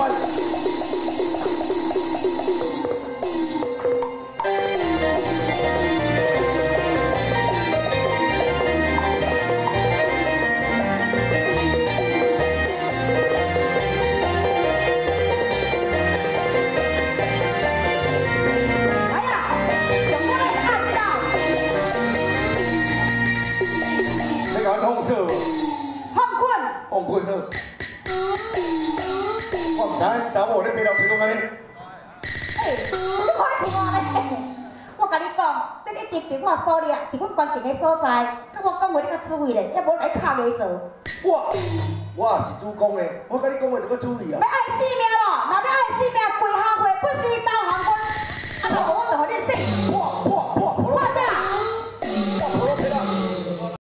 来呀，全部位按到。这个红色，红坤，红坤呢？我唔知，查某咧边度去讲安尼？哎，你快看咧！我甲你讲，你一直伫我锁链，伫阮关键的所在，甲我讲话你较注意咧，要无来卡袂做。我，我也是主攻咧，我甲你讲话，你搁注意啊。要爱性